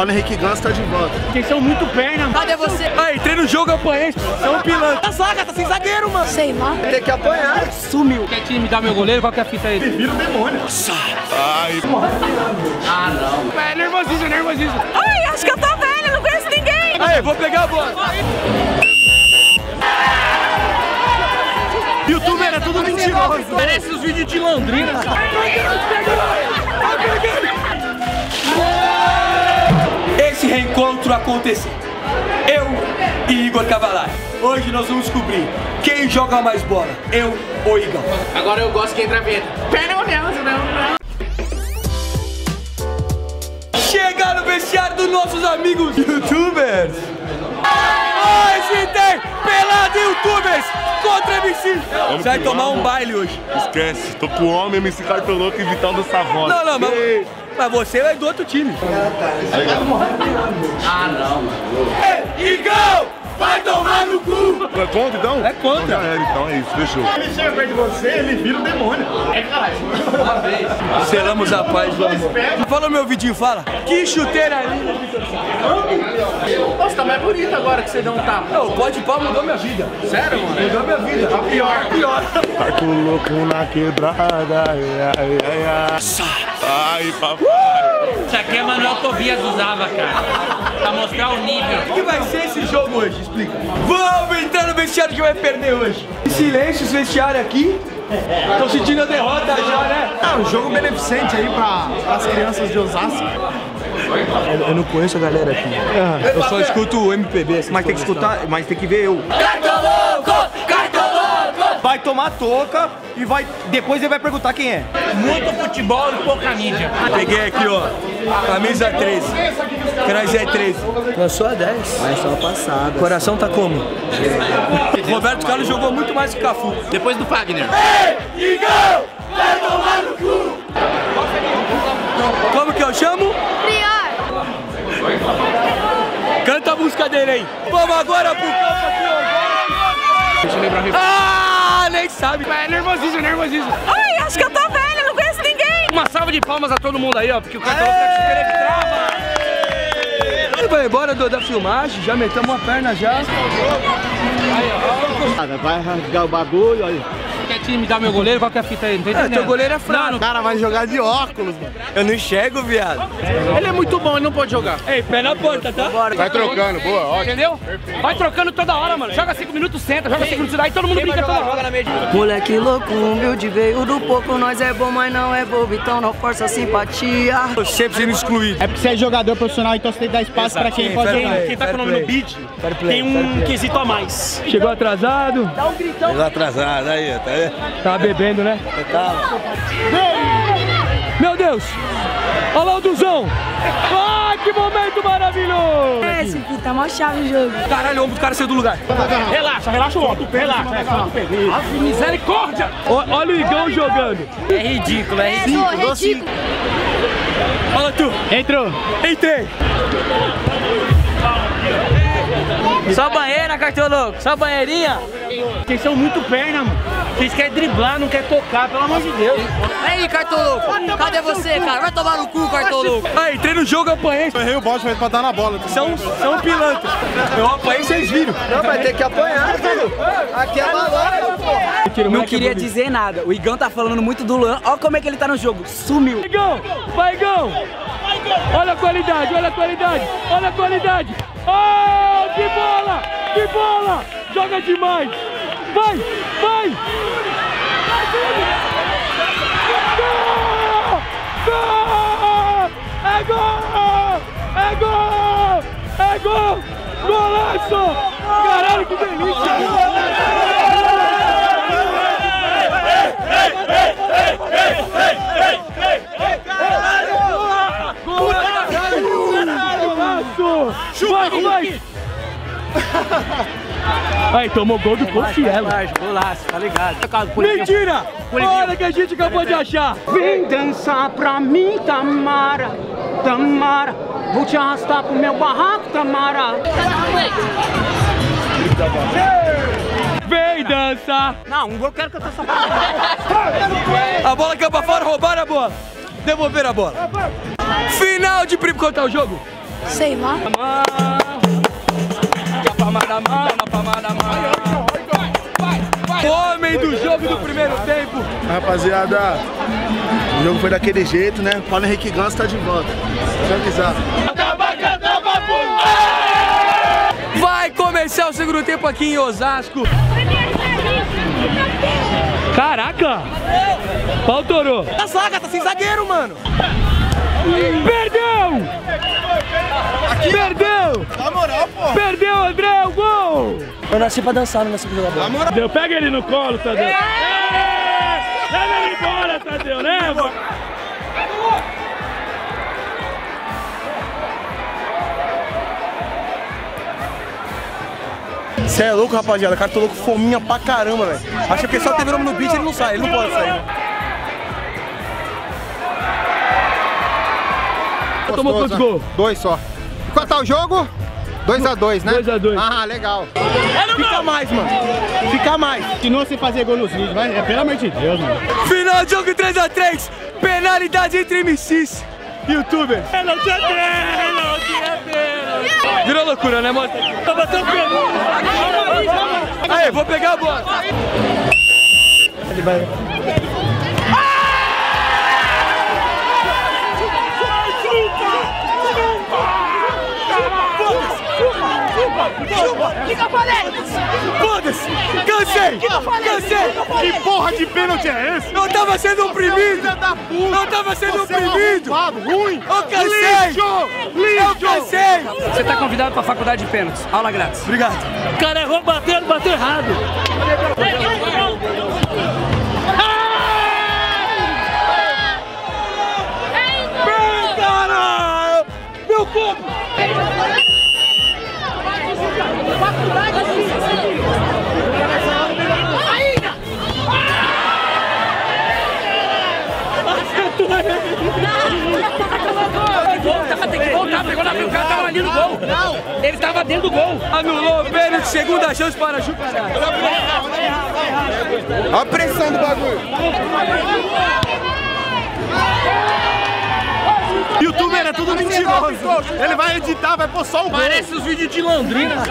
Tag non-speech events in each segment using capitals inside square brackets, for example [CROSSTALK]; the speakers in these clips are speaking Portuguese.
Paulo Henrique Ganso tá de volta. Vocês são muito perna, mano. Cadê você? Aí, entrei no jogo, apanhei. São pilantra. A zaga, tá sem zagueiro, mano. Sei lá. Tem que apanhar. Sumiu. Quer time dar meu goleiro? Qual que é a fita aí? Vira o demônio. Ai, É nervosismo, é nervosismo. Ai, acho que eu tô velha, não conheço ninguém. Aí, vou pegar a bola. Youtuber é tudo mentiroso. Parece os vídeos de Londrina. Esse reencontro aconteceu. Eu e Igor Cavalari. Hoje nós vamos descobrir quem joga mais bola, eu ou Igor. Agora eu gosto que entra vinheta. Pera, olhando, não, não. Chegar no vestiário dos nossos amigos youtubers. Hoje tem pelado youtubers contra MC. Você vai tomar um baile hoje. esquece. Tô com o homem, MC Cartoloco e Vitão do Savona. Não, não, mas, mas você é do outro time. Ah, não, mano. Igão! Vai tomar no cu! É contra, então? É contra. Então já era, então é isso, fechou. Ele chega perto de você, ele vira o demônio. Selamos a paz, vamos. Fala meu vidinho, fala. Que chuteira linda. Nossa, tá mais bonito agora que você deu um tapa. Não, pode pau mudou minha vida. Sério, mano? Mudou minha vida. A pior, pior. Cartoloco na quebrada. Ai, ai, ai, ai. Ai, papai. Isso aqui é Manuel Tobias usava, cara. Pra mostrar o nível. O que vai ser esse jogo hoje? Explica. Vamos entrar no vestiário que vai perder hoje. Em silêncio, esse vestiário aqui. Tô sentindo a derrota já, né? É um jogo beneficente aí para as crianças de Osasco. Eu não conheço a galera aqui. Eu só escuto o MPB. Mas tem que escutar, mas tem que ver eu. Cartoloco! Vai tomar touca e vai. Depois ele vai perguntar quem é. Muito futebol e pouca mídia. Peguei aqui, ó. Camisa 13. Crazé 13. Eu sou a 10. Mas só passada. Coração tá como? Roberto Carlos jogou muito mais que Cafu. Depois do Fagner. Igão! Vai tomar no cu! Como que eu chamo? Prior. Canta a música dele aí. Vamos agora pro campo aqui, ó. Deixa eu lembrar. Ah, nem sabe. É nervosismo, é nervosismo. Ai, acho que eu tô velha, não conheço ninguém. Uma salva de palmas a todo mundo aí, ó, porque o Cartoloco tá de trava. Ele vai embora do- da filmagem, já metemos uma perna já. Vai rasgar o bagulho, olha. Time dar meu goleiro? Qual que é a fita aí? Não tô É, teu goleiro é fraco. O cara vai jogar de óculos, mano. Eu não enxergo, viado. Ele é muito bom, ele não pode jogar. Ei, pé na porta, tá? Vai trocando, boa, ótimo. Entendeu? Vai trocando toda hora, mano. Joga 5 minutos, senta. Joga 5 minutos, aí todo mundo brinca toda hora. Moleque louco, humilde, veio do pouco. Nós é bom, mas não é bobo, então não força a simpatia. Tô sempre sendo excluído. É porque você é jogador profissional, então você tem que dar espaço pra quem pode play. Quem tá com o nome no beat tem um quesito a mais. Chegou atrasado, Chegou atrasado aí, tá vendo? Tá bebendo, né? Tá. Meu Deus! Olha lá o Duzão! Ai, que momento maravilhoso! É, esse tá mó chave o jogo. Caralho, o ombro do cara saiu do lugar. Relaxa, relaxa o ombro. Relaxa, relaxa. Ave misericórdia! Olha o Igão jogando. É ridículo, é ridículo. É, ridículo. Olha tu. Entrou. Entrei. Só banheira, cartoloco. Só banheirinha. Vocês são muito perna, mano. Vocês querem driblar, não querem tocar, pelo amor de Deus. Aí, cartoloco. Cadê você, cara? Vai tomar no cu, cartoloco. Aí, entrei no jogo, apanhei. Eu errei o bote pra dar na bola. São, são pilantra. Eu apanhei, vocês viram. Não, vai ter que apanhar, filho. Aqui é balada, pô. Não queria dizer nada. O Igão tá falando muito do Luan. Olha como é que ele tá no jogo. Sumiu. Igão, vai Igão. Olha a qualidade, olha a qualidade, olha a qualidade. Oh, que bola, que bola. Joga demais. Vai, vai. Gol! Gol! É gol! É gol! É gol! Golaço! Caralho, que delícia! Golaço! Vai, vai! Aí, tomou gol do Costielo. Golaço, tá ligado? Mentira! Olha que a gente acabou de achar! Vem dançar pra mim, Tamara. Tamara. Vou te arrastar pro meu barraco, Tamara. Vem dançar! Não, eu quero cantar essa [LAUGHS] A bola caiu pra fora, roubaram a bola. Devolveram a bola. Final de primo. Quanto é o jogo? Sei lá. Palma da mão, na palma da mão. Homem do jogo do primeiro tempo. Rapaziada, o jogo foi daquele jeito, né? Paulo Henrique Ganso tá de volta. Deixa eu avisar. Vai começar o segundo tempo aqui em Osasco. Caraca! Pau torou. A zaga tá sem zagueiro, mano. Perdeu! Perdeu! Na moral, pô. Perdeu! Eu nasci pra dançar, não nasci pra jogar bola. Tadeu, pega ele no colo, Tadeu. É! Leva ele embora, Tadeu, leva! Cê é louco, rapaziada. O cara tô louco, fominha pra caramba, velho. Acho que o pessoal teve nome no beat, ele não sai, ele não pode sair. Tomou quantos gols? Dois só. Quanto tá o jogo? 2x2, né? 2 a 2. Ah, legal. Fica mais, mano. Fica mais. Continua sem fazer gol nos vídeos, vai. É pelo amor de Deus, mano. Final de jogo 3x3. Penalidade entre MCs. Youtuber. Não tinha pena, não tinha pena. Virou loucura, né, mano? Tá batendo pena. Aí, vou pegar a bola. Foda-se! Cansei! Cansei! Que porra de pênalti é esse? Eu tava sendo oprimido! da puta! Eu tava sendo Você é um oprimido! arrombado, ruim! Eu cansei! Lixo! Eu cansei! Você tá convidado pra faculdade de pênaltis. Aula grátis. Obrigado. O cara errou batendo, bateu errado. Meu corpo! Tava dentro do gol. Anulou o pênalti, segunda chance para Jucará. Olha a pressão do bagulho. Youtuber é tudo mentiroso. Ele vai editar, vai pôr só o gol. Parece os vídeos de Londrina. [LAUGHS]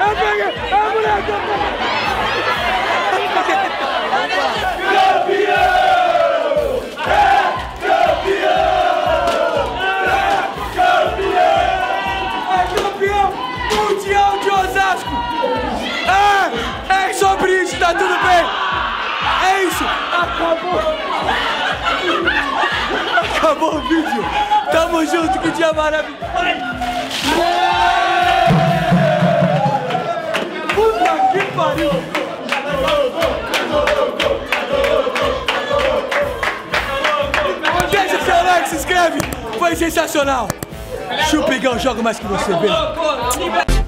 É campeão mundial de Osasco! É, é sobre isso, tá tudo bem! É isso! Acabou! Acabou o vídeo! Tamo junto, que dia maravilhoso! Pariu! Deixa seu like, se inscreve! Foi sensacional! Chupigão joga mais que você, beijo!